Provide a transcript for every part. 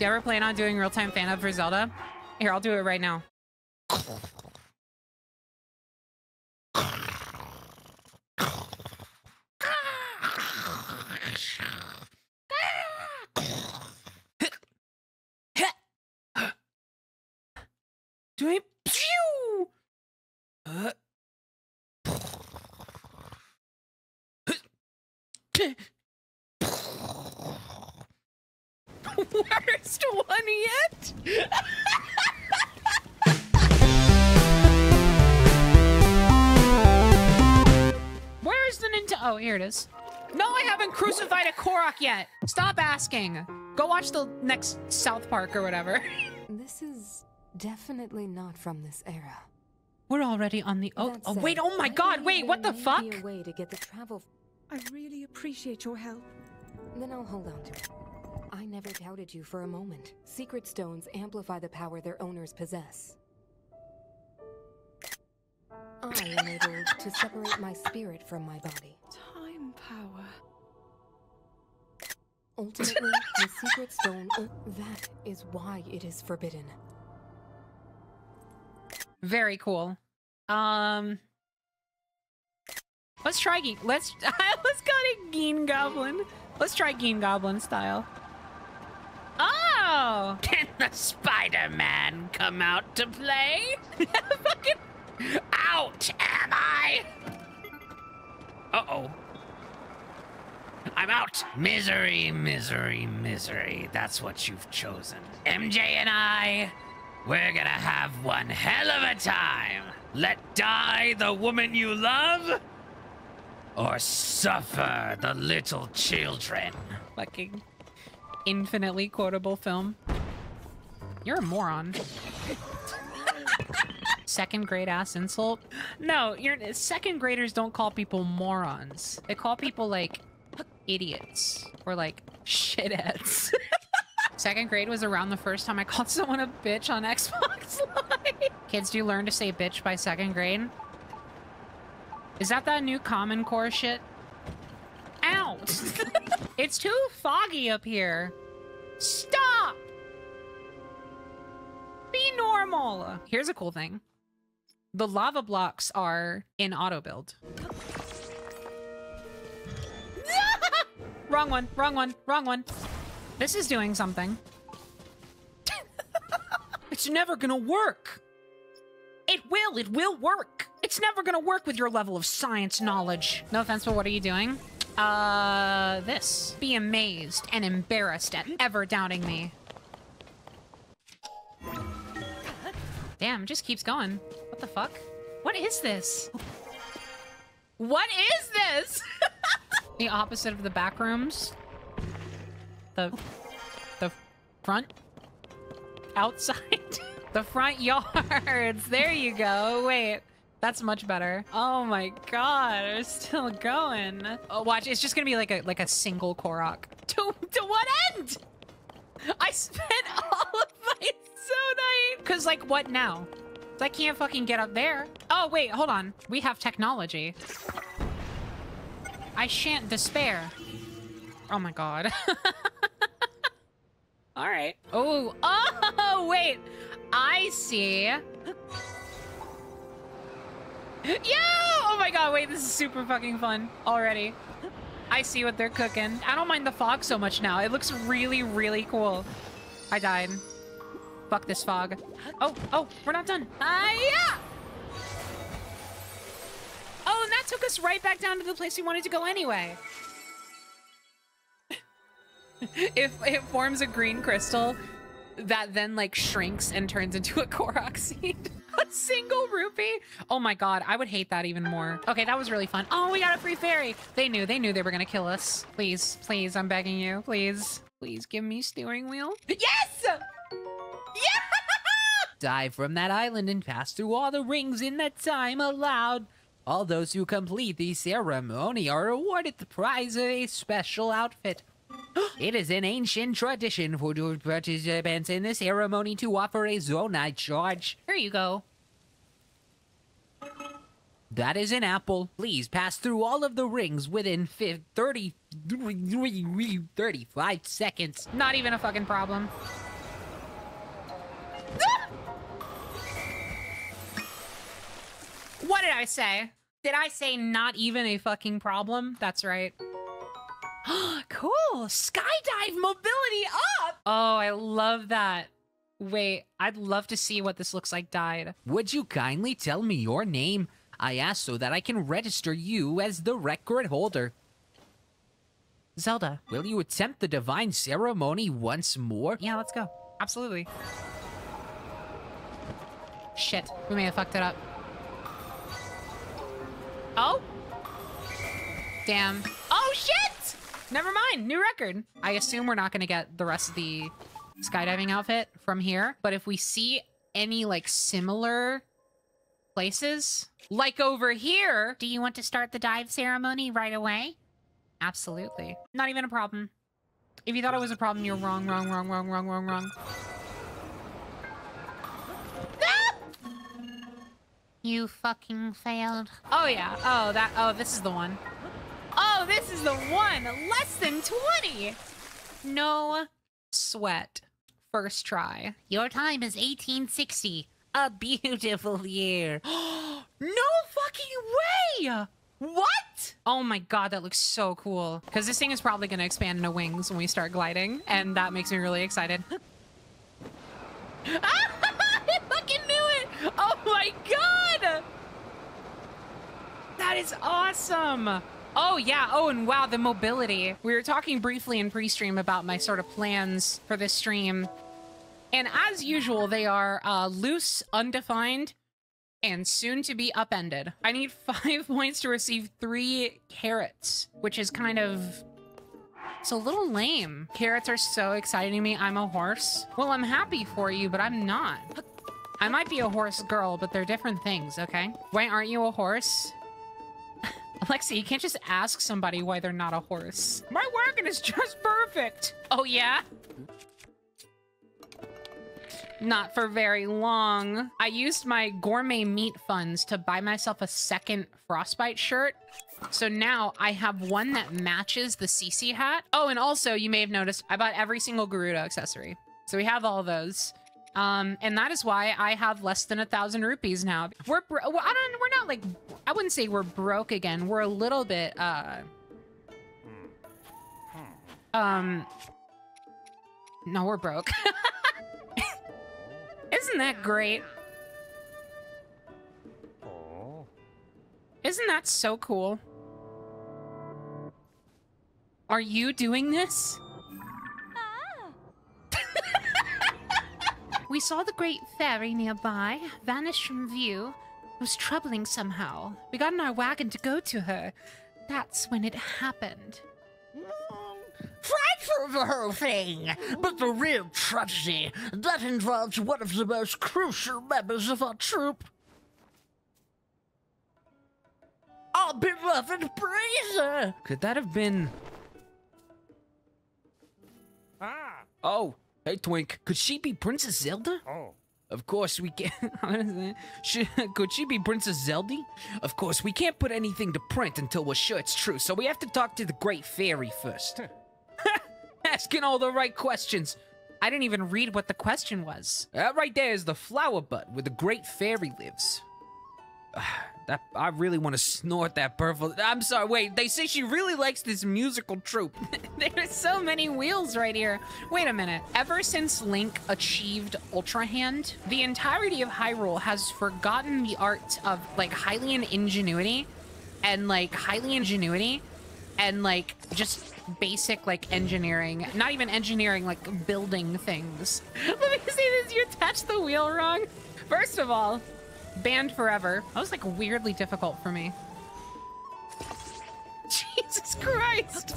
Do you ever plan on doing real-time fan up for Zelda? Here, I'll do it right now. Do it. Uh. Worst one yet? Where is the Nintendo? Oh, here it is. No, I haven't crucified a Korok yet. Stop asking. Go watch the next South Park or whatever. This is definitely not from this era. We're already on the. Oh, oh wait! Oh my God! Wait! What the fuck? may be a way to get the travel. I really appreciate your help. Then I'll hold on to it. I never doubted you for a moment. Secret stones amplify the power their owners possess. I am able to separate my spirit from my body. Time power. Ultimately, the secret stone. oh, that is why it is forbidden. Very cool. Um, let's try Geen. Let's let's go to Geen Goblin. Let's try Geen Goblin style. Oh, Can the Spider-Man come out to play? fucking Out am I? Uh-oh. I'm out. Misery, misery, misery. That's what you've chosen. MJ and I, we're gonna have one hell of a time. Let die the woman you love, or suffer the little children. fucking infinitely quotable film. You're a moron. second grade ass insult? No, you're second graders don't call people morons. They call people like idiots or like shitheads. second grade was around the first time I called someone a bitch on Xbox Live. Kids do you learn to say bitch by second grade. Is that that new Common Core shit? Ow! it's too foggy up here. Stop! Be normal. Here's a cool thing. The lava blocks are in auto build. wrong one, wrong one, wrong one. This is doing something. it's never gonna work. It will, it will work. It's never gonna work with your level of science knowledge. No offense, but what are you doing? Uh, this. Be amazed and embarrassed at ever doubting me. Damn, just keeps going. What the fuck? What is this? What is this? the opposite of the back rooms. The the front outside. the front yards. There you go. Wait. That's much better. Oh my god, it's still going. Oh, watch, it's just gonna be like a like a single Korok. To to what end? I spent all of my Zonite. Cause like what now? I can't fucking get up there. Oh wait, hold on. We have technology. I shan't despair. Oh my god. all right. Oh, oh wait. I see. Yo! Oh my god, wait, this is super fucking fun already. I see what they're cooking. I don't mind the fog so much now. It looks really, really cool. I died. Fuck this fog. Oh, oh, we're not done. Ah, yeah! Oh, and that took us right back down to the place we wanted to go anyway. if it forms a green crystal that then like shrinks and turns into a Korok seed. A single rupee? Oh my god, I would hate that even more. Okay, that was really fun. Oh, we got a free fairy. They knew, they knew they were gonna kill us. Please, please, I'm begging you. Please, please give me steering wheel. Yes! Yeah! Dive from that island and pass through all the rings in the time allowed. All those who complete the ceremony are awarded the prize of a special outfit. it is an ancient tradition for participants in the ceremony to offer a zonite charge. Here you go. That is an apple. Please pass through all of the rings within fi- 30, 35 seconds. Not even a fucking problem. What did I say? Did I say not even a fucking problem? That's right. cool. Skydive mobility up. Oh, I love that. Wait, I'd love to see what this looks like died. Would you kindly tell me your name? I ask so that I can register you as the record holder. Zelda. Will you attempt the divine ceremony once more? Yeah, let's go. Absolutely. Shit, we may have fucked it up. Oh? Damn. Oh, shit! Never mind, new record. I assume we're not gonna get the rest of the skydiving outfit from here, but if we see any, like, similar places, like over here... Do you want to start the dive ceremony right away? Absolutely. Not even a problem. If you thought it was a problem, you're wrong, wrong, wrong, wrong, wrong, wrong, wrong. You fucking failed. Oh, yeah. Oh, that. Oh, this is the one. Oh, this is the one. Less than 20. No sweat. First try. Your time is 1860. A beautiful year. no fucking way! What? Oh my god, that looks so cool. Because this thing is probably going to expand into wings when we start gliding, and that makes me really excited. I fucking knew it! Oh my god! That is awesome! Oh yeah, oh and wow, the mobility. We were talking briefly in pre-stream about my sort of plans for this stream. And as usual, they are uh, loose, undefined, and soon to be upended. I need five points to receive three carrots, which is kind of... It's a little lame. Carrots are so exciting to me. I'm a horse. Well, I'm happy for you, but I'm not. I might be a horse girl, but they're different things, okay? Why aren't you a horse? Alexa, you can't just ask somebody why they're not a horse. My wagon is just perfect. Oh, yeah? Not for very long. I used my gourmet meat funds to buy myself a second Frostbite shirt. So now I have one that matches the CC hat. Oh, and also you may have noticed I bought every single Gerudo accessory. So we have all those. Um, and that is why I have less than a thousand rupees now. We're, I don't, we're not like, I wouldn't say we're broke again. We're a little bit, uh, um, no, we're broke. Isn't that great? Isn't that so cool? Are you doing this? we saw the great fairy nearby, vanish from view. It was troubling somehow. We got in our wagon to go to her. That's when it happened. Frightful, the whole thing. But the real tragedy, that involves one of the most crucial members of our troop. Our beloved Brazier! Could that have been... Ah. Oh, hey Twink. Could she be Princess Zelda? Oh. Of course we can't. Could she be Princess Zelda? Of course, we can't put anything to print until we're sure it's true, so we have to talk to the Great Fairy first. Asking all the right questions. I didn't even read what the question was. That right there is the flower bud where the Great Fairy lives. that I really want to snort that purple. I'm sorry. Wait, they say she really likes this musical troupe. There's so many wheels right here. Wait a minute. Ever since Link achieved Ultra Hand, the entirety of Hyrule has forgotten the art of like Hylian ingenuity and like Hylian ingenuity and like just basic like engineering. Not even engineering, like building things. Let me see this. You touched the wheel wrong. First of all, banned forever. That was like weirdly difficult for me. Jesus Christ.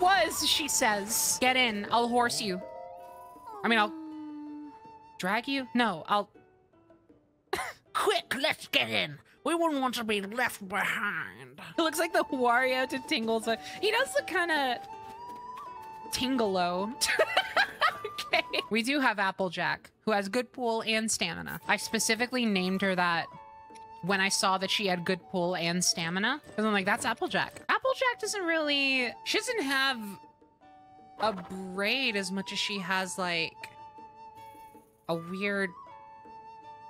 Was, she says. Get in. I'll horse you. I mean, I'll drag you? No, I'll. Quick, let's get in. We wouldn't want to be left behind. It looks like the Wario to Tingle's. He does look kind of tingalo. Okay. We do have Applejack, who has good pool and stamina. I specifically named her that when I saw that she had good pool and stamina. Because I'm like, that's Applejack. Applejack doesn't really... She doesn't have a braid as much as she has, like, a weird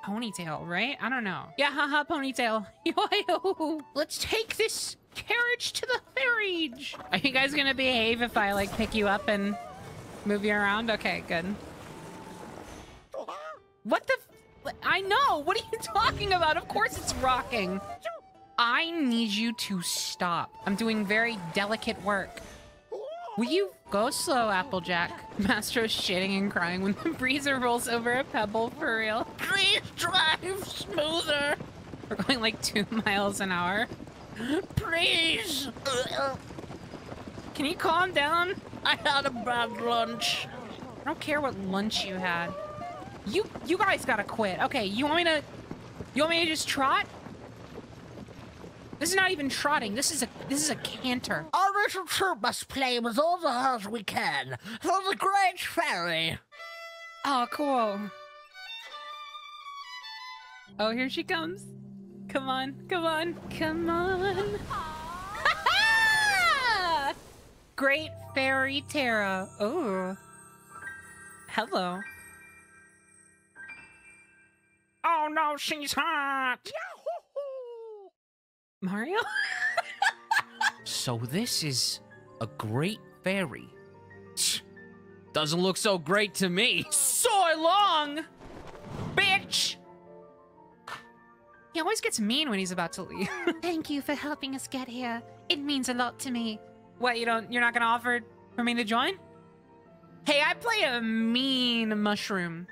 ponytail, right? I don't know. Yeah, haha, ponytail. Yo, let's take this carriage to the ferry. Are you guys gonna behave if I like pick you up and move you around? Okay, good. What the? I know. What are you talking about? Of course it's rocking. I need you to stop. I'm doing very delicate work. Will you go slow, Applejack? Mastro's shitting and crying when the breezer rolls over a pebble for real. Please drive smoother. We're going like two miles an hour. Please. Can you calm down? I had a bad lunch. I don't care what lunch you had. You you guys gotta quit. Okay, you want me to you want me to just trot? This is not even trotting. This is a this is a canter. Our little troop must play with all the heart we can for the great fairy. Oh, cool. Oh, here she comes. Come on, come on, come on. Great Fairy Tera. Oh. Hello. Oh no, she's hot! Mario? So this is a great fairy. Doesn't look so great to me. So long! Bitch! He always gets mean when he's about to leave. Thank you for helping us get here. It means a lot to me. What, you don't you're not gonna offer for me to join? Hey, I play a mean mushroom.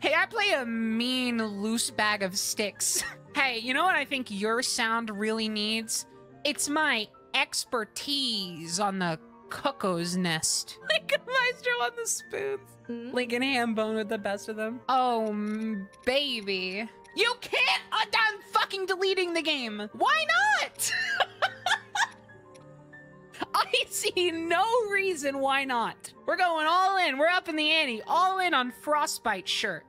Hey, I play a mean loose bag of sticks. hey, you know what I think your sound really needs? It's my expertise on the cuckoo's nest. Like a maestro on the spoons. Like an ham bone with the best of them. Oh, baby. You can't! Uh, I'm fucking deleting the game. Why not? I see no reason why not. We're going all in. We're up in the ante. All in on Frostbite shirt.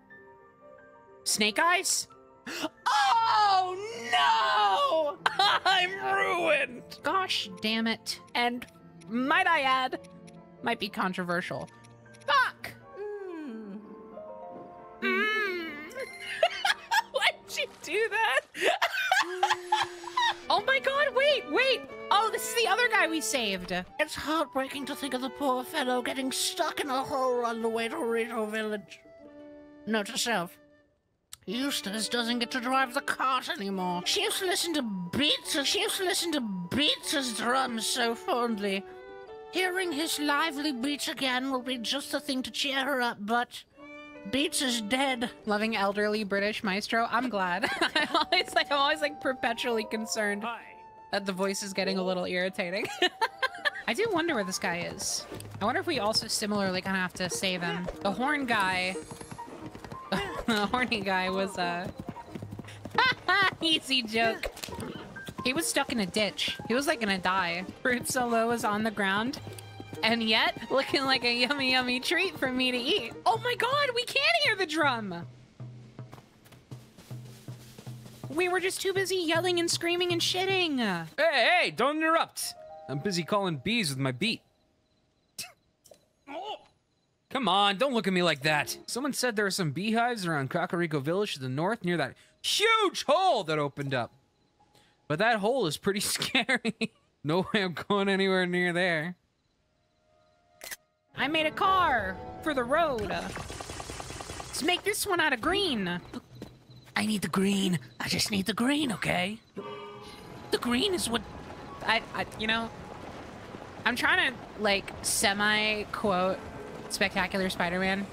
Snake Eyes? Oh no! I'm ruined. Gosh damn it. And might I add, might be controversial. Fuck! Mm. Why'd you do that? oh my god, wait, wait! Oh, this is the other guy we saved. It's heartbreaking to think of the poor fellow getting stuck in a hole on the way to Rito Village. Note to self. Eustace doesn't get to drive the cart anymore. She used to listen to Beats. She used to listen to Beats' drums so fondly. Hearing his lively beats again will be just the thing to cheer her up, but Beats is dead. Loving elderly British maestro. I'm glad. I'm always like I'm always like perpetually concerned the voice is getting a little irritating. I do wonder where this guy is. I wonder if we also similarly kind of have to save him. The horn guy, the horny guy was uh easy joke. He was stuck in a ditch. He was like gonna die. Fruit Solo was on the ground. And yet, looking like a yummy, yummy treat for me to eat. Oh my god, we can hear the drum! We were just too busy yelling and screaming and shitting. Hey, hey, don't interrupt. I'm busy calling bees with my beat. Come on, don't look at me like that. Someone said there are some beehives around Kakariko Village to the north near that huge hole that opened up. But that hole is pretty scary. no way I'm going anywhere near there. I made a car for the road. Let's make this one out of green. I need the green. I just need the green, okay? The green is what. I, I you know, I'm trying to like semi quote Spectacular Spider-Man.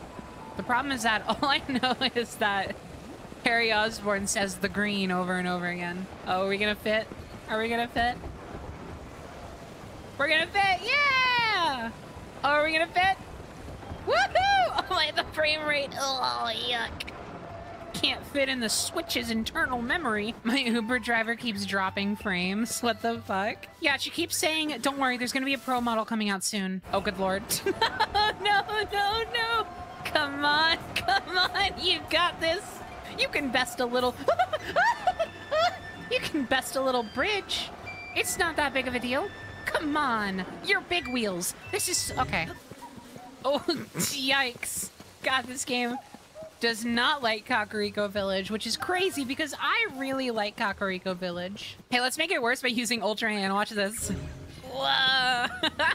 The problem is that all I know is that Harry Osborn says the green over and over again. Oh, are we gonna fit? Are we gonna fit? We're gonna fit, yeah! Oh, are we gonna fit? Woohoo! Oh my, the frame rate. Oh, yuck. Can't fit in the Switch's internal memory. My Uber driver keeps dropping frames. What the fuck? Yeah, she keeps saying, don't worry, there's gonna be a pro model coming out soon. Oh, good lord. no, no, no. Come on, come on. You got this. You can best a little. you can best a little bridge. It's not that big of a deal. Come on. You're big wheels. This is. Okay. Oh, yikes. God, this game does not like Kakariko Village, which is crazy because I really like Kakariko Village. Hey, let's make it worse by using Ultra Hand. Watch this. Whoa!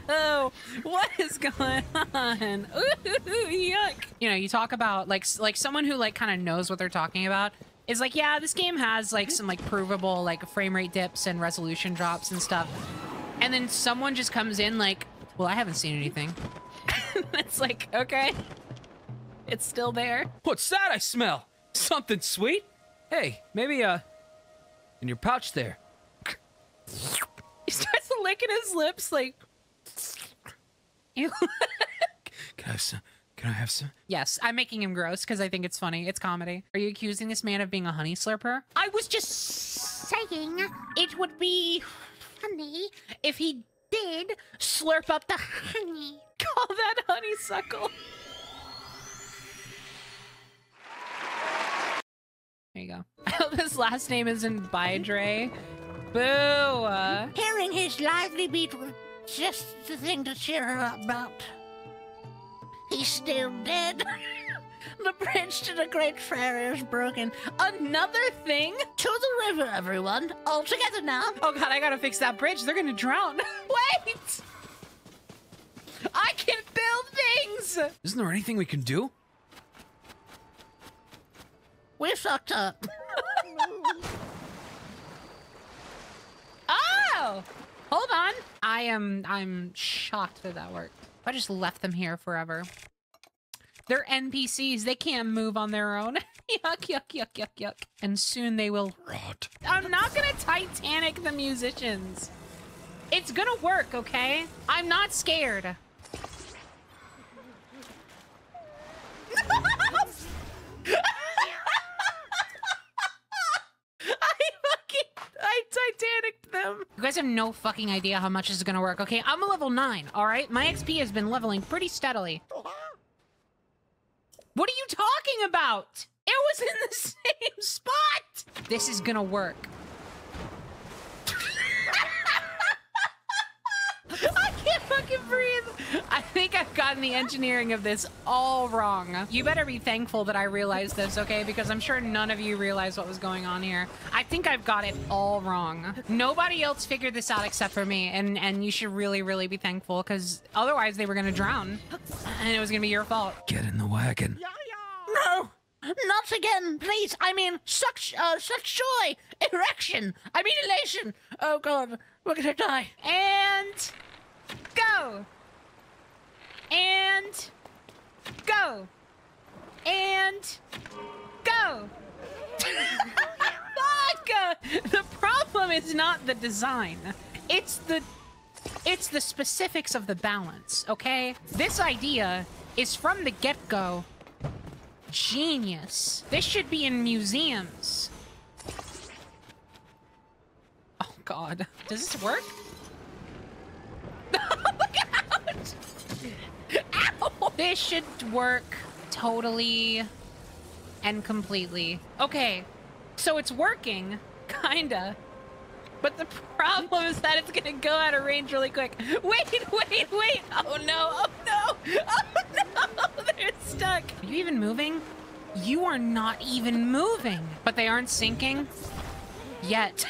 What is going on? Ooh, yuck! You know, you talk about like like someone who like kind of knows what they're talking about is like, yeah, this game has like some like provable like frame rate dips and resolution drops and stuff, and then someone just comes in like, well, I haven't seen anything. it's like, okay, it's still there. What's that I smell? Something sweet? Hey, maybe, uh, in your pouch there. He starts licking his lips like. Ew. Can I have some? Can I have some? Yes, I'm making him gross because I think it's funny. It's comedy. Are you accusing this man of being a honey slurper? I was just saying it would be funny if he did slurp up the honey. Call that honeysuckle. There you go. I hope his last name isn't Bydre. Boo! Hearing his lively beat was just the thing to cheer her up about. He's still dead. the bridge to the Great Fair is broken. another thing? To the river, everyone. All together now. Oh god, I gotta fix that bridge. They're gonna drown. Wait! I can build things! Isn't there anything we can do? We're fucked up. Oh! Hold on. I am I'm shocked that that worked. I just left them here forever. They're NPCs. They can't move on their own. yuck, yuck, yuck, yuck, yuck. And soon they will Rot. I'm not gonna Titanic the musicians. It's gonna work, okay? I'm not scared. Titanic them. You guys have no fucking idea how much this is gonna work. Okay, I'm a level nine. All right, my XP has been leveling pretty steadily. What are you talking about? It was in the same spot. This is gonna work. I can't fucking breathe. I think I've gotten the engineering of this all wrong. You better be thankful that I realized this, okay? Because I'm sure none of you realized what was going on here. I think I've got it all wrong. Nobody else figured this out except for me, and and you should really, really be thankful because otherwise they were gonna drown, and it was gonna be your fault. Get in the wagon. No, not again, please. I mean, such uh, such joy, erection. I mean, elation. Oh God, we're gonna die. And go. And go. And go. Fuck! The problem is not the design. It's the it's the specifics of the balance, okay? This idea is from the get-go genius. This should be in museums. Oh god. Does this work? Oh Look out! Ow! This should work totally and completely. Okay, so it's working, kinda. But the problem is that it's gonna go out of range really quick. Wait, wait, wait! Oh no, oh no! Oh no! They're stuck! Are you even moving? You are not even moving! But they aren't sinking? Yet.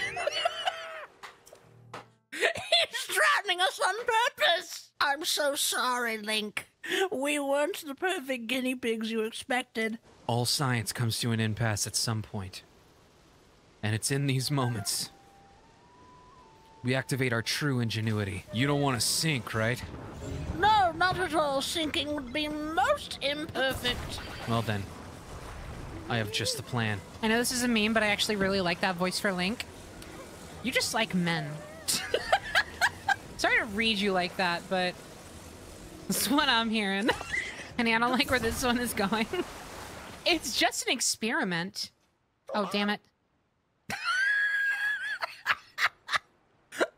He's drowning us on purpose. I'm so sorry, Link. We weren't the perfect guinea pigs you expected. All science comes to an impasse at some point. And it's in these moments. We activate our true ingenuity. You don't want to sink, right? No, not at all. Sinking would be most imperfect. Well then, I have just the plan. I know this is a meme, but I actually really like that voice for Link. You just like men. Sorry to read you like that, but that's what I'm hearing. Honey, I don't like where this one is going. It's just an experiment. Oh, damn it.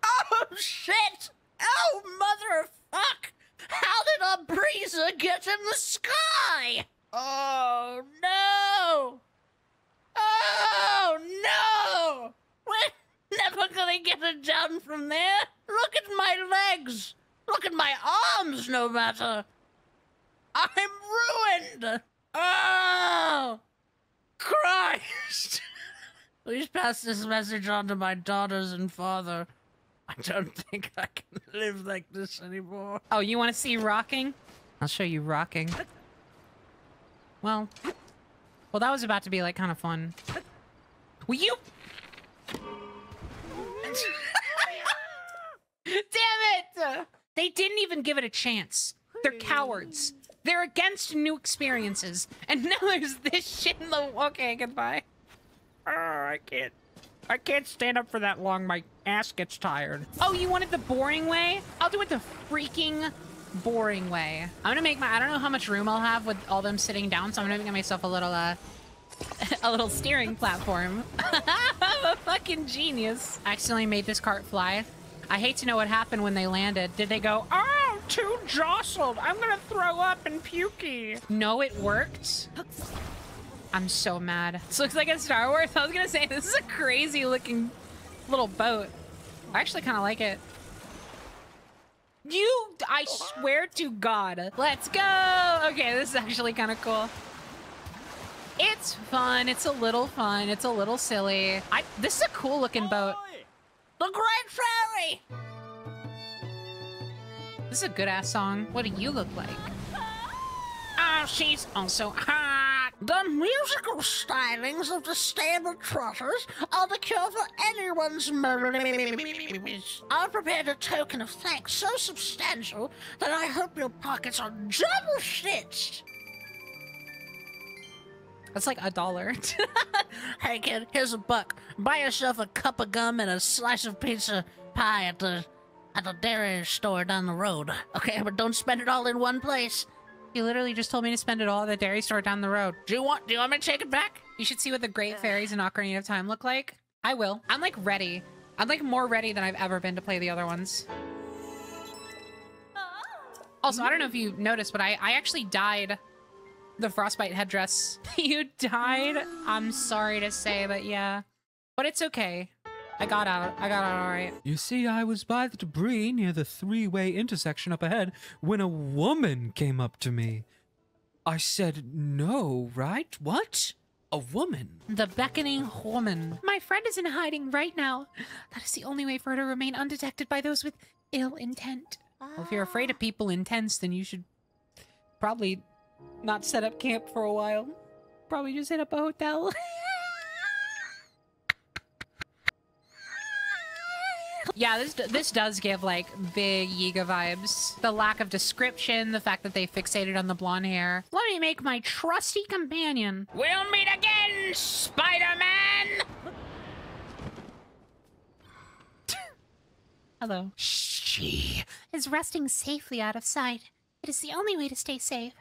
Oh, shit! Oh, mother of fuck! How did a breezer get in the sky? Oh, no! Oh, no! We're never gonna get it down from there. Look at my legs. Look at my arms, no matter. I'm ruined. Oh! Christ! Please pass this message on to my daughters and father. I don't think I can live like this anymore. Oh, you want to see rocking? I'll show you rocking. Well, well, that was about to be like kind of fun. Will you? Damn it! They didn't even give it a chance. They're cowards. They're against new experiences. And now there's this shit in the. Okay, goodbye. Oh, I can't. I can't stand up for that long. My ass gets tired. Oh, you wanted the boring way? I'll do it the freaking boring way. I'm gonna make my. I don't know how much room I'll have with all them sitting down, so I'm gonna make myself a little, uh, a little steering platform. I'm a fucking genius. I accidentally made this cart fly. I hate to know what happened when they landed. Did they go, oh, too jostled. I'm gonna throw up and pukey. No, it worked. I'm so mad. This looks like a Star Wars. I was gonna say, this is a crazy looking little boat. I actually kind of like it. You, I swear to God. Let's go. Okay, this is actually kind of cool. It's fun. It's a little fun. It's a little silly. I. This is a cool looking boat. The Great Fairy! This is a good ass song. What do you look like? Oh, she's also hot. The musical stylings of the stable trotters are the cure for anyone's memories. I've prepared a token of thanks so substantial that I hope your pockets are double stitched. That's like a dollar. Hey kid, here's a buck. Buy yourself a cup of gum and a slice of pizza pie at the at the dairy store down the road. Okay, but don't spend it all in one place. you literally just told me to spend it all at the dairy store down the road. Do you want do you want me to take it back? You should see what the Great Fairies in Ocarina of Time look like. I will. I'm like ready. I'm like more ready than I've ever been to play the other ones. Oh. Also, I don't know if you noticed, but I, I actually dyed the frostbite headdress. you died? I'm sorry to say, but yeah. But it's okay. I got out. I got out all right. You see, I was by the debris near the three way intersection up ahead when a woman came up to me. I said, No, right? What? A woman? The beckoning woman. My friend is in hiding right now. That is the only way for her to remain undetected by those with ill intent. Well, if you're afraid of people intense, then you should probably not set up camp for a while. Probably just hit up a hotel. yeah, this this does give like big Yiga vibes. The lack of description, the fact that they fixated on the blonde hair. Let me make my trusty companion. We'll meet again, Spider-Man! Hello. She is resting safely out of sight. It is the only way to stay safe.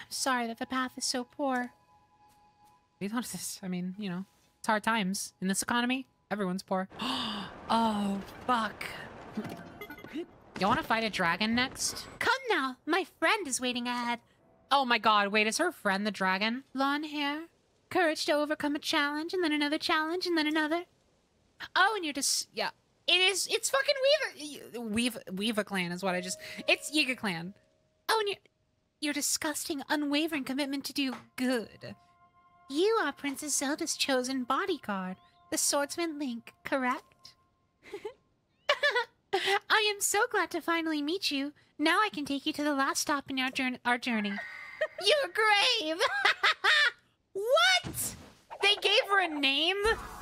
I'm sorry that the path is so poor. Be honest, I mean, you know, it's hard times. In this economy, everyone's poor. oh, fuck. You want to fight a dragon next? Come now, my friend is waiting ahead. Oh my god, wait, is her friend the dragon? Blonde hair, courage to overcome a challenge, and then another challenge, and then another. Oh, and you're just, yeah. It is, it's fucking Weaver, Weave, Weaver clan is what I just, it's Yiga clan. Oh, and your, your disgusting, unwavering commitment to do good. You are Princess Zelda's chosen bodyguard, the swordsman Link, correct? I am so glad to finally meet you. Now I can take you to the last stop in our journey. Our journey. Your grave! what? They gave her a name?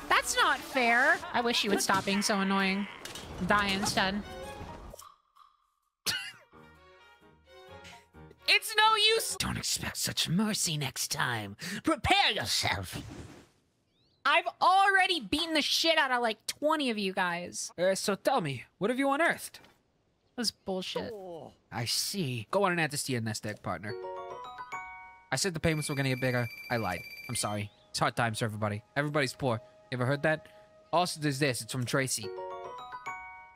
That's not fair. I wish you would stop being so annoying. Die instead. it's no use. Don't expect such mercy next time. Prepare yourself. I've already beaten the shit out of like 20 of you guys. Uh, so tell me, what have you unearthed? That was bullshit. I see. Go on and add this to your nest egg, partner. I said the payments were gonna get bigger. I lied. I'm sorry. It's hard times for everybody. Everybody's poor. You ever heard that? Also, there's this. It's from Tracy.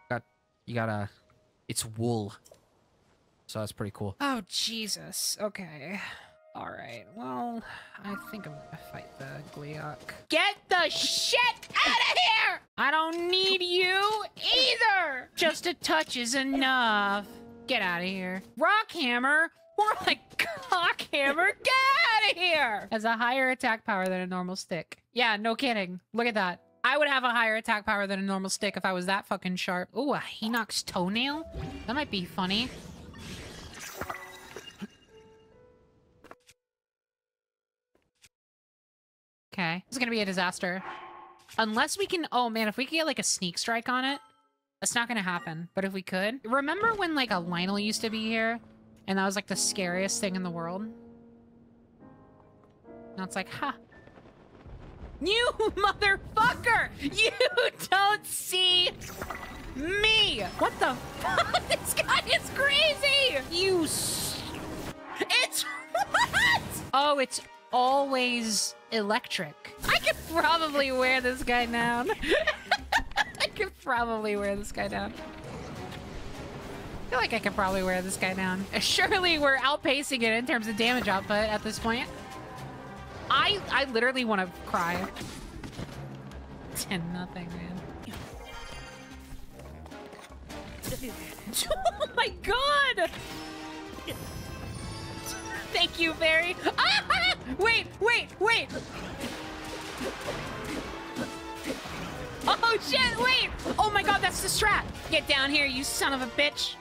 Got, you got a, it's wool. So that's pretty cool. Oh, Jesus. Okay. All right. Well, I think I'm gonna fight the Gleok. Get the shit out of here! I don't need you either! Just a touch is enough. Get out of here. Rockhammer, More like cockhammer. Get out of here! Has a higher attack power than a normal stick. Yeah, no kidding. Look at that. I would have a higher attack power than a normal stick if I was that fucking sharp. Ooh, a Hinox toenail? That might be funny. Okay. This is gonna be a disaster. Unless we can- oh man, if we could get like a sneak strike on it, that's not gonna happen. But if we could- remember when like a Lynel used to be here? And that was like the scariest thing in the world? Now it's like, ha. You motherfucker! You don't see me! What the fuck? This guy is crazy! You It's what? Oh, it's always electric. I could probably wear this guy down. I could probably wear this guy down. I feel like I could probably wear this guy down. Surely we're outpacing it in terms of damage output at this point. I I literally want to cry. Ten nothing, man. oh my god! Thank you, Barry. Ah! Wait, wait, wait! Oh shit, wait! Oh my god, that's the strat! Get down here, you son of a bitch!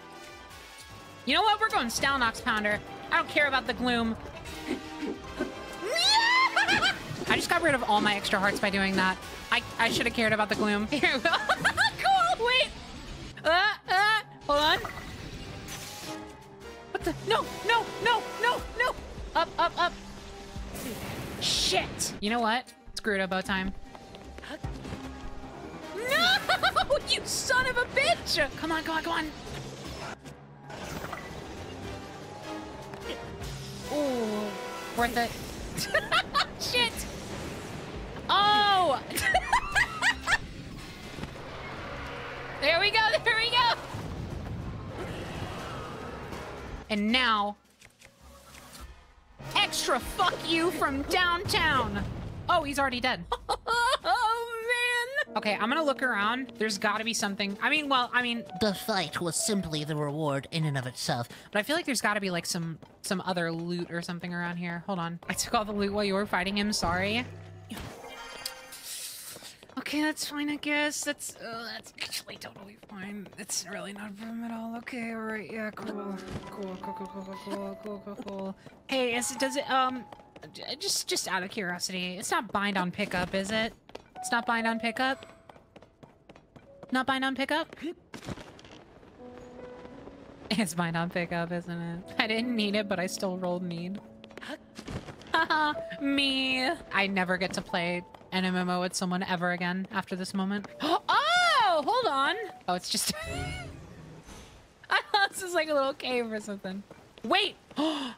You know what? We're going Stalnox Pounder. I don't care about the gloom. I just got rid of all my extra hearts by doing that. I, I should have cared about the gloom. Here we go. cool, wait! Uh, uh, hold on. What the? No, no, no, no, no! Up, up, up. Shit! You know what? Screw it about time. No! You son of a bitch! Come on, come on, come on. Ooh, worth it. Shit! Oh! there we go, there we go! And now, extra fuck you from downtown! Oh, he's already dead. oh, man! Okay, I'm gonna look around. There's gotta be something. I mean, well, I mean, The fight was simply the reward in and of itself. but I feel like there's gotta be like some some other loot or something around here. Hold on. I took all the loot while you were fighting him, sorry. Okay, that's fine, I guess. That's, uh, that's actually totally fine. It's really not a problem at all. Okay, alright, yeah, cool. Cool, cool, cool, cool, cool, cool, cool, cool. Hey, is it, does it, um, just, just out of curiosity, it's not bind on pickup, is it? It's not bind on pickup? Not bind on pickup? It's bind on pickup, isn't it? I didn't need it, but I still rolled need. me. I never get to play an MMO with someone ever again after this moment. Oh, hold on. Oh, it's just. I thought this was like a little cave or something. Wait. yeah!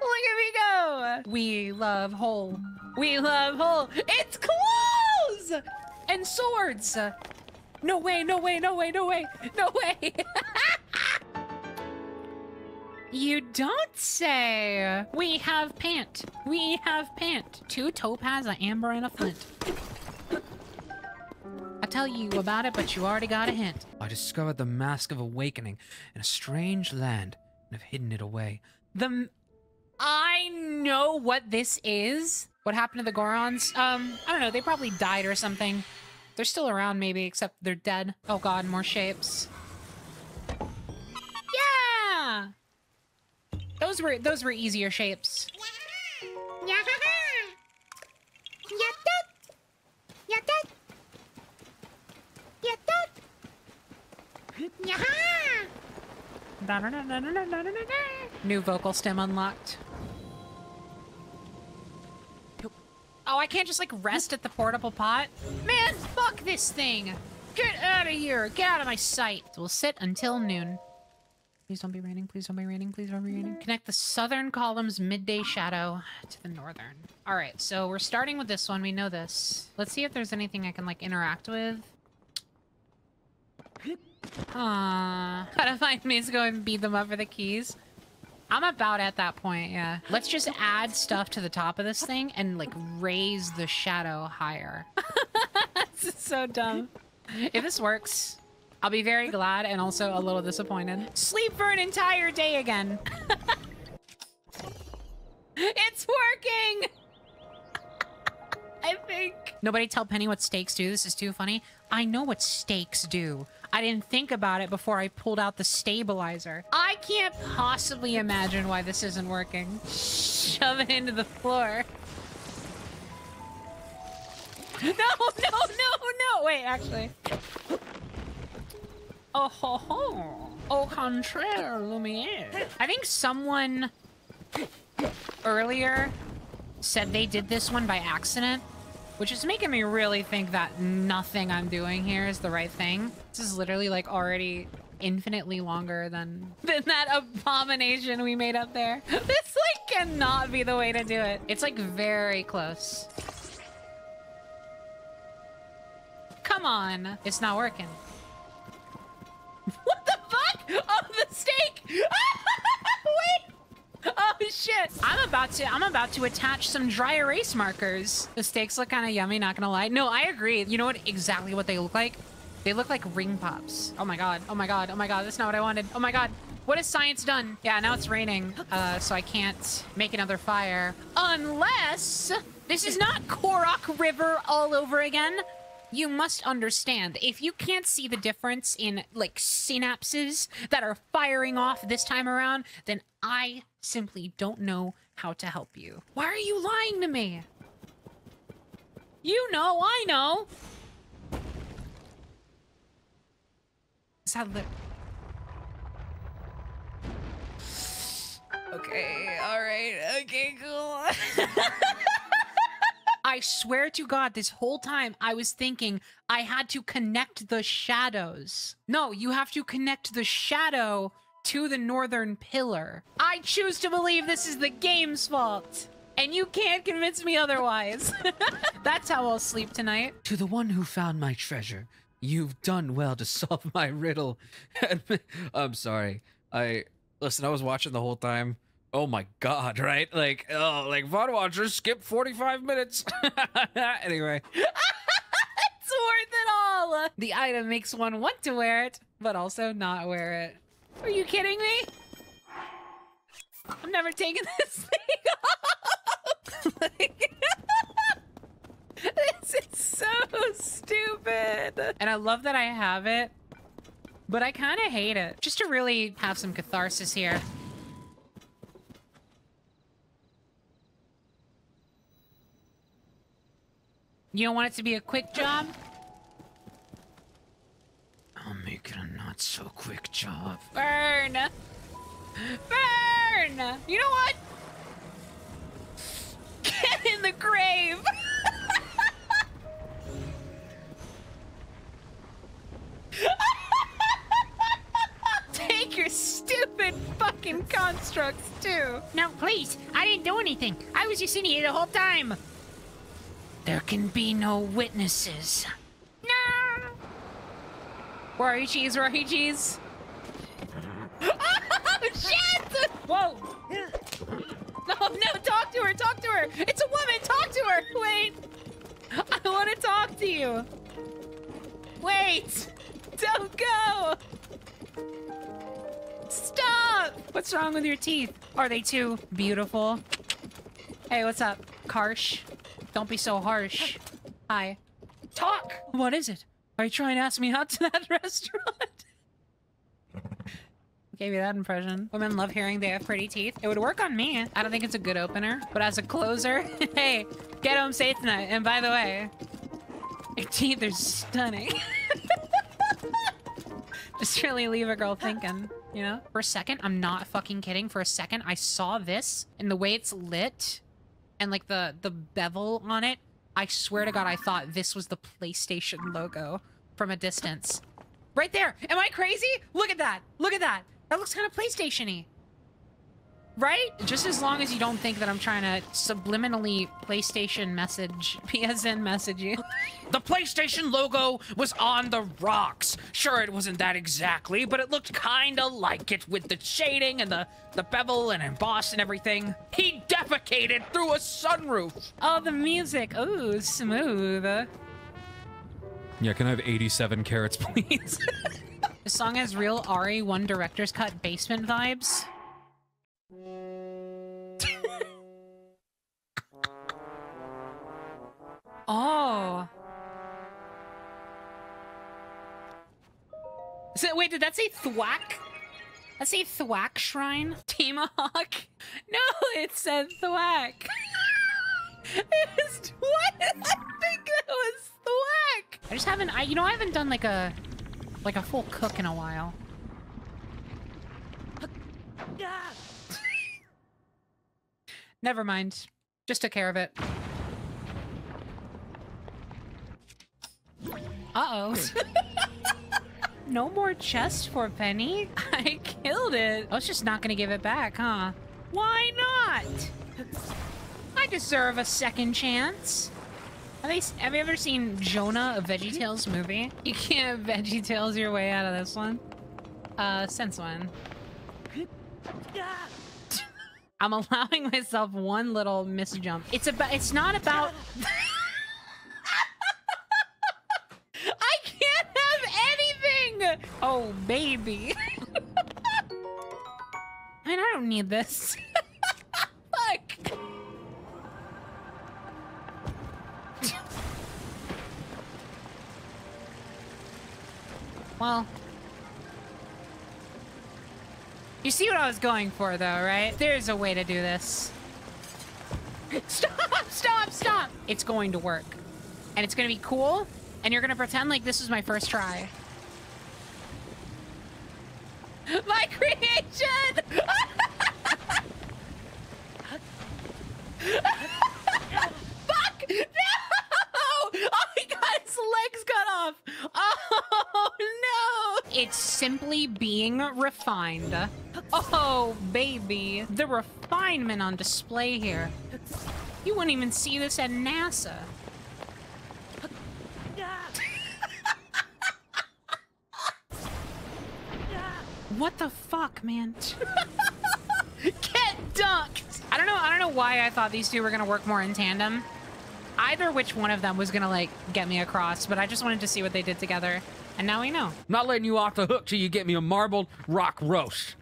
Look at me go! We love hole. We love hole. It's clothes and swords. No way, no way, no way, no way, no way. you don't say. We have pant. We have pant. Two topaz, an amber, and a flint. I tell you about it, but you already got a hint. I discovered the Mask of Awakening in a strange land and have hidden it away. The m- I know what this is. What happened to the Gorons? Um, I don't know. They probably died or something. They're still around, maybe, except they're dead. Oh god, more shapes. Those were those were easier shapes. New vocal stem unlocked. Oh, I can't just like rest at the portable pot? Man, fuck this thing! Get out of here! Get out of my sight! We'll sit until noon. Please don't be raining, please don't be raining, please don't be raining. Connect the southern column's midday shadow to the northern. Alright, so we're starting with this one, we know this. Let's see if there's anything I can like interact with. Ah, gotta find ways to go and beat them up for the keys. I'm about at that point, yeah. Let's just add stuff to the top of this thing and like raise the shadow higher. this is so dumb. if this works, I'll be very glad and also a little disappointed. Sleep for an entire day again. it's working! I think. Nobody tell Penny what steaks do. This is too funny. I know what steaks do. I didn't think about it before I pulled out the stabilizer. I can't possibly imagine why this isn't working. Shove it into the floor. No, no, no, no. Wait, actually. Oh ho ho. Au contraire, lumiere. I think someone earlier said they did this one by accident, which is making me really think that nothing I'm doing here is the right thing. This is literally like already infinitely longer than than that abomination we made up there. This like cannot be the way to do it. It's like very close. Come on. It's not working. The? Oh, the steak! Wait! Oh shit! I'm about to I'm about to attach some dry erase markers. The steaks look kind of yummy, not gonna lie. No, I agree. You know what exactly what they look like? They look like ring pops. Oh my god. Oh my god. Oh my god. That's not what I wanted. Oh my god. What has science done? Yeah, now it's raining, uh, so I can't make another fire. Unless this is not Korok River all over again. You must understand, if you can't see the difference in, like, synapses that are firing off this time around, then I simply don't know how to help you. Why are you lying to me? You know, I know. Is that the... Okay, alright, okay, cool. I swear to God, this whole time I was thinking I had to connect the shadows. No, you have to connect the shadow to the northern pillar. I choose to believe this is the game's fault. And you can't convince me otherwise. That's how I'll sleep tonight. To the one who found my treasure, you've done well to solve my riddle. I'm sorry. I listen. I was watching the whole time. Oh my god! Right? Like, oh, like VOD watchers skip 45 minutes. anyway, it's worth it all. The item makes one want to wear it, but also not wear it. Are you kidding me? I'm never taking this thing off. Like- this is so stupid. And I love that I have it, but I kind of hate it. Just to really have some catharsis here. You don't want it to be a quick job? I'll make it a not so quick job. Burn! Burn! You know what? Get in the grave! Take your stupid fucking constructs too. No, please. I didn't do anything. I was just in here the whole time. There can be no witnesses. No. Where are you, cheese? Where are you, cheese? Oh, shit! Whoa! No, no, talk to her, talk to her! It's a woman, talk to her! Wait! I want to talk to you! Wait! Don't go! Stop! What's wrong with your teeth? Are they too beautiful? Hey, what's up? Karsh? Don't be so harsh. Hi. Talk! What is it? Are you trying to ask me out to that restaurant? Gave you that impression. Women love hearing they have pretty teeth. It would work on me. I don't think it's a good opener, but as a closer, hey, get home safe tonight. And by the way, your teeth are stunning. Just really leave a girl thinking, you know? For a second, I'm not fucking kidding. For a second, I saw this and the way it's lit and like the the bevel on it. I swear to God, I thought this was the PlayStation logo from a distance. Right there. Am I crazy? Look at that. Look at that. That looks kind of PlayStation-y. Right? Just as long as you don't think that I'm trying to subliminally PlayStation message, PSN message you. The PlayStation logo was on the rocks. Sure, it wasn't that exactly, but it looked kinda like it with the shading and the, the bevel and emboss and everything. He defecated through a sunroof. Oh, the music. Ooh, smooth. Yeah, can I have 87 carrots, please? the song has real RE1 director's cut basement vibes. Oh. So, wait, did that say thwack? That say thwack shrine? Teamahawk? No, it said thwack. it was what? I think that was thwack. I just haven't. I you know I haven't done like a like a full cook in a while. Never mind. Just took care of it. Uh-oh. no more chest for Penny. I killed it. I was just not gonna give it back, huh? Why not? I deserve a second chance. Have, they, have you ever seen Jonah, a VeggieTales movie? You can't VeggieTales your way out of this one. Uh, since when? I'm allowing myself one little misjump. It's about. It's not about. I can't have anything. Oh baby. I mean, I don't need this. Fuck. Well, you see what I was going for, though, right? There's a way to do this. Stop! Stop! Stop! It's going to work. And it's going to be cool, and you're going to pretend like this is my first try. My creation! Fuck! No! Oh, he got his legs cut off! Oh, no! It's simply being refined. Oh, baby. The refinement on display here. You wouldn't even see this at NASA. What the fuck, man? Get dunked! I don't know, I don't know why I thought these two were gonna work more in tandem. Either which one of them was gonna, like, get me across, but I just wanted to see what they did together. And now we know. Not letting you off the hook till you get me a marbled rock roast.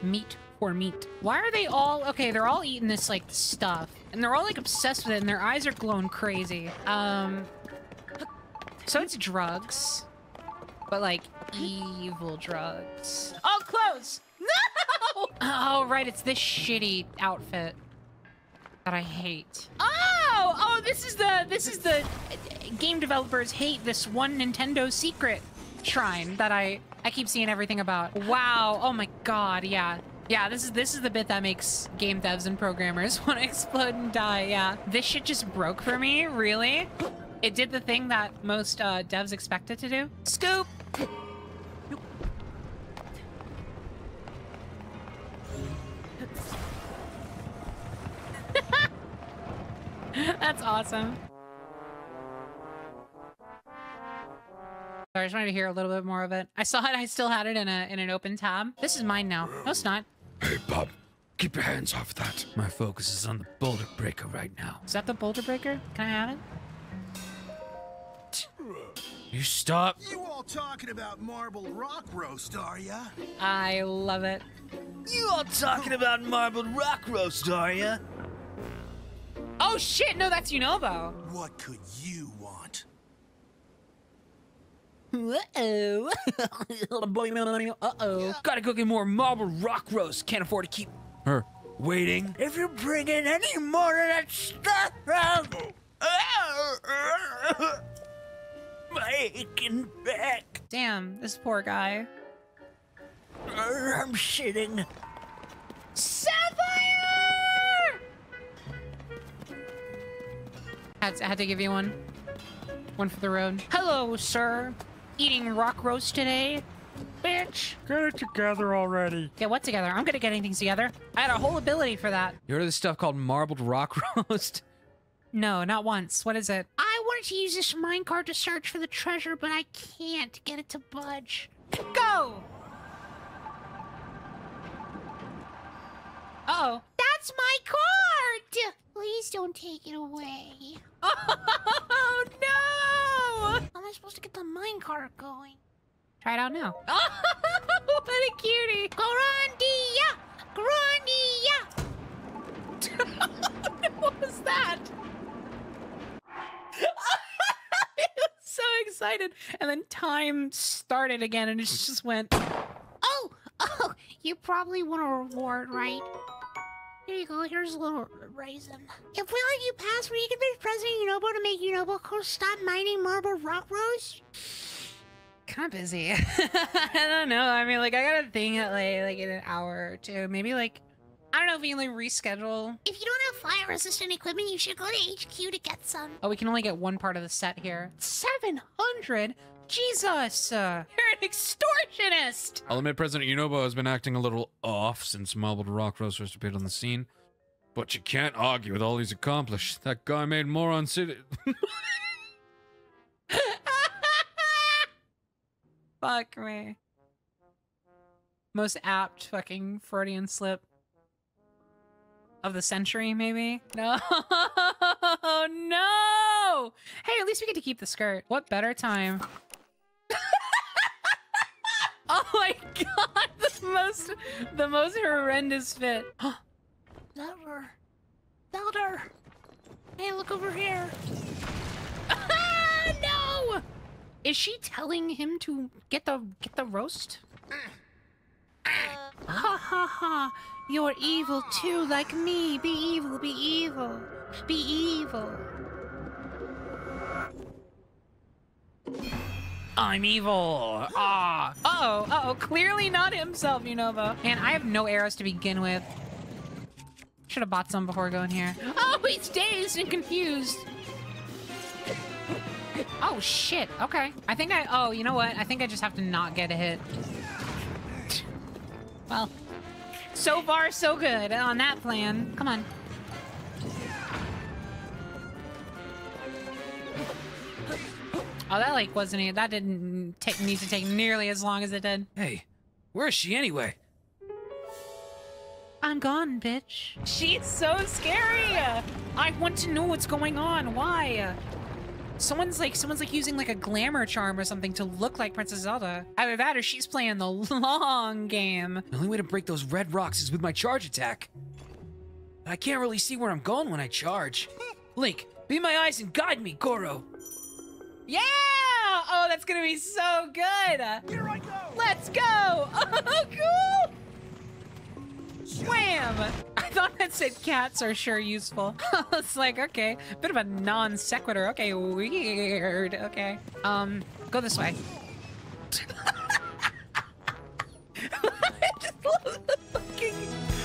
Meat for meat. Why are they all... Okay, they're all eating this, like, stuff. And they're all, like, obsessed with it, and their eyes are glowing crazy. Um... So it's drugs. But, like, evil drugs. Oh, clothes! No! Oh, right, it's this shitty outfit that I hate. Oh! Oh, this is the... This is the... Game developers hate this one Nintendo secret shrine that I... I keep seeing everything about. Wow. Oh my god, yeah. Yeah, this is this is the bit that makes game devs and programmers want to explode and die. Yeah, this shit just broke for me. Really, it did the thing that most uh, devs expect it to do. Scoop. That's awesome. Sorry, I just wanted to hear a little bit more of it. I saw it. I still had it in a in an open tab. This is mine now. No, it's not. Hey, Bob, keep your hands off that. My focus is on the boulder breaker right now. Is that the boulder breaker? Can I have it? You stop. You all talking about marble rock roast, are ya? I love it. You all talking about marble rock roast, are ya? Oh shit! No, that's Yunobo. What could you want? Uh-oh. Uh-oh. Gotta go get more marble rock roast. Can't afford to keep her waiting. If you bring in any more of that stuff, I'll... Uh, uh, uh, my aching back. Damn, this poor guy. I'm shitting. Sapphire! Had to, had to give you one. One for the road. Hello, sir. Eating rock roast today? Bitch. Get it together already. Get what together? I'm good at getting things together. I had a whole ability for that. You heard of this stuff called marbled rock roast? No, not once. What is it? I wanted to use this minecart to search for the treasure, but I can't get it to budge. Go! Uh oh That's my card! Please don't take it away. Oh no! How am I supposed to get the minecart going? Try it out now. what a cutie! Grandia! Grandia! what was that? So excited, and then time started again, and it just went. Oh! Oh! You probably want a reward, right? Here you go, here's a little raisin. If we let you pass, will you convince President Yunobo to make Yunobo stop mining marble rock roast? Kind of busy. I don't know. I mean, like, I got a thing at like like in an hour or two. Maybe like, I don't know if we can like reschedule. If you don't have fire resistant equipment, you should go to HQ to get some. Oh, we can only get one part of the set here. Seven hundred. Jesus, uh, you're an extortionist. I'll admit President Yunobo has been acting a little off since Marbled Rock Roast first appeared on the scene. But you can't argue with all he's accomplished. That guy made Moron City. Fuck me. Most apt fucking Freudian slip of the century, maybe? No, no! Hey, at least we get to keep the skirt. What better time? oh my god, the most, the most horrendous fit. Zelda. Zelda. Hey, look over here. Ah, no! Is she telling him to get the get the roast? Ha ha ha. You're evil too, like me. Be evil, be evil. Be evil. I'm evil. Ah. Uh-oh. Uh-oh. Clearly not himself, Yunobo. And I have no arrows to begin with. Should have bought some before going here. Oh, he's dazed and confused. Oh, shit. Okay. I think I... Oh, you know what? I think I just have to not get a hit. Well, so far, so good on that plan. Come on. Oh, that like wasn't it? That didn't take need to take nearly as long as it did. hey, where is she anyway? I'm gone, bitch. She's so scary. I want to know what's going on. Why? Someone's like someone's like using like a glamour charm or something to look like Princess Zelda. Either that or she's playing the long game. The only way to break those red rocks is with my charge attack. I can't really see where I'm going when I charge. Link, be my eyes and guide me, Goro. Yeah! Oh, that's gonna be so good. Here I go! Let's go! Oh, cool! Wham! I thought that said cats are sure useful. it's like, okay, bit of a non sequitur. Okay, weird. Okay. Um, go this way.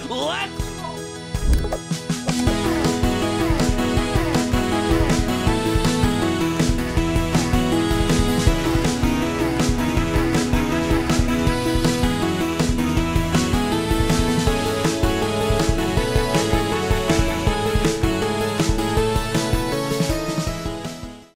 Let's